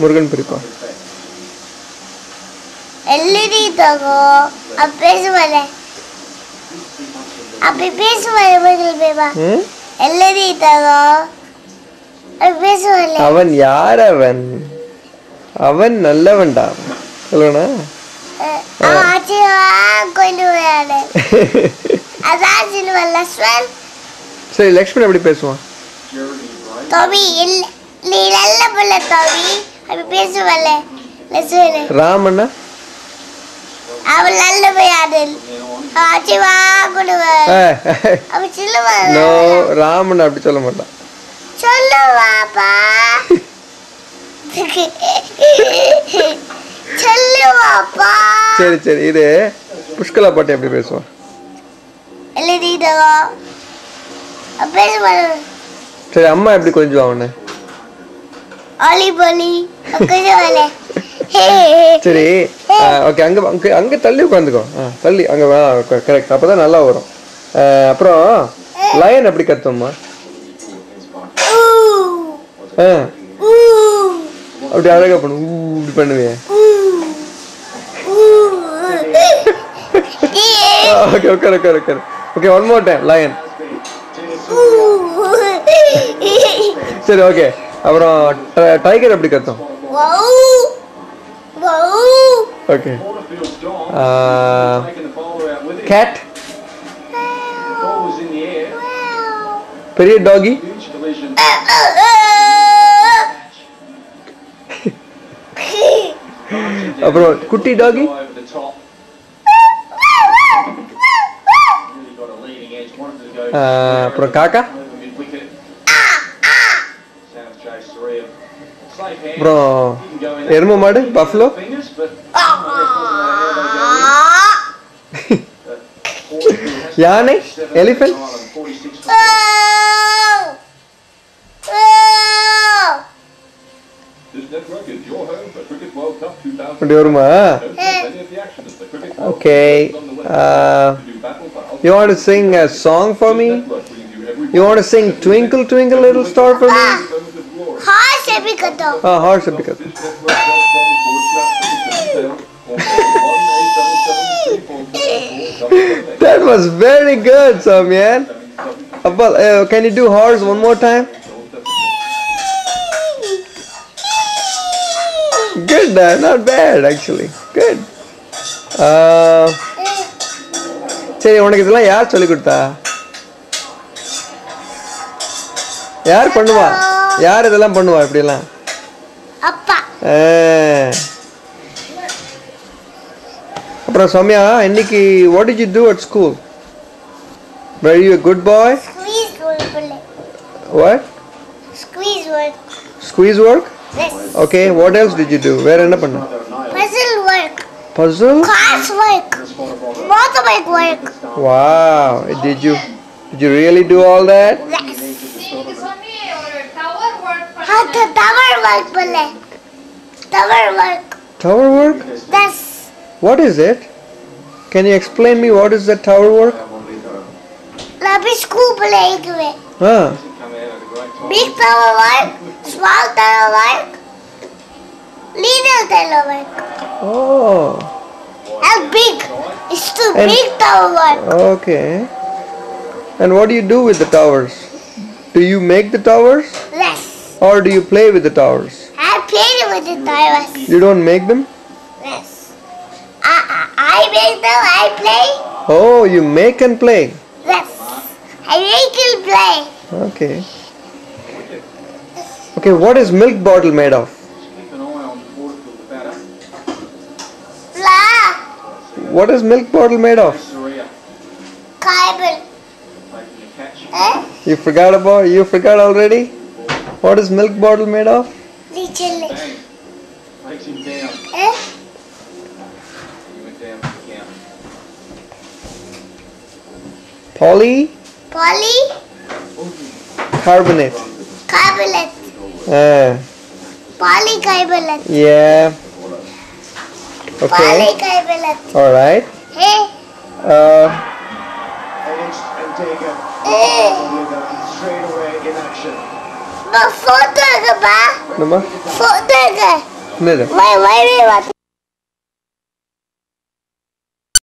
முருகன் பிடிப்பா எல்லடி தகோ அப்ப பேசுவாளே. அப்ப பேசுவாளே பதில் பேபா. எல்லடி தகோ அப்ப பேசுவாளே. அவன் யார் அவன்? அவன் நல்லவன்டா. சொல்லணா சரி லக்ஷ்மண் எப்படி பேசுவான்? தவி நீ நல்ல பிள்ளை தவி அப்ப பேசுவாளே லக்ஷ்மன் ராமண்ணா? அவள் நல்ல பையன். ஆச்சிவா கொண்டு வர அவ சொல்லுவாள் நோ ராமன் அப்படி சொல்ல மாட்டான். சொல்லுவாப்பா. சொல்லுவாப்பா. சரி சரி இது புஷ்கலா பாட்டு எப்படி பேசுவான். எழுதிதோ பேசுவாள் சரி அம்மா எப்படி கொஞ்சம் அவனை? சரி ஓகே அங்கே அங்கே அங்கே தள்ளி உட்காந்துக்கோ. தள்ளி அங்கே கரெக்ட் அப்போ தான் நல்லா வரும். அப்புறம் லயன் எப்படி கத்தும்மா? ஆ. அப்படி அழகா பண்ணு இப்படி பண்ணுவேன் ஓகே உட்கார் உட்கார் உட்கார். Okay one more time lion சரி ஓகே அப்புறம் டைகர் எப்படி கத்தும்? ஓகே கேட் பெரிய டாகி அப்புறம் குட்டி டாகி அப்புறம் காக்கா? அப்புறம் எருமை மாடு பஃப்லோ யானை எலிஃபென்ட் அப்படி வருமா okay you want to Singh a song for me you want to sing twinkle twinkle little star से भी कर That was very good, Sowmyan. Eh? Abba, uh, can you do horse one more time? Good, Dad. Not bad, actually. Good. Uh, சரி உனக்கு இதெல்லாம் யார் சொல்லி கொடுத்தா யார் பண்ணுவா யார் இதெல்லாம் பண்ணுவா இப்படியெல்லாம் அப்பா ஆ. அப்புறம் சௌமியா இன்னைக்கு what did you do at school were you a good boy squeeze work பண்ணல what squeeze work squeeze work S okay what else did you do வேற என்ன பண்ண puzzle work puzzle cars work motor bike work wow did you did you really do all that How the tower work, bole? Tower work. Tower work? Yes. What is it? Can you explain me what is the tower work? Labi school bole with. Huh? Big tower work, small tower work, little tower work. Oh. And big. It's too and big tower work. Okay. And what do you do with the towers? Do you make the towers? Or do you play with the towers? I play with the towers. You don't make them? Yes. I, I, make them I play. Oh you make and play? Yes. I make and play. Okay. Okay what is milk bottle made of? What is milk bottle made of? Carbon. Eh you forgot about you forgot already what is milk bottle made of? Little eh? Poly? Poly? Carbonate. Carbonate. Ah polycarbonate. Yeah. Okay. Polycarbonate. All right. Hey uh eh. Straight away in action. Photo இருக்குப்பா என்னம்மா? Photo இருக்கு என்னது? வை வை வை.